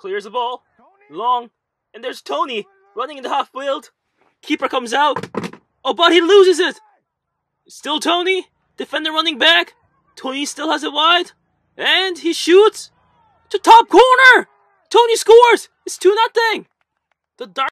clears the ball, long, and there's Tony running in the half field. Keeper comes out. Oh, but he loses it. Still Tony, defender running back. Tony still has it wide, and he shoots to top corner. Tony scores. It's two nothing. The dark.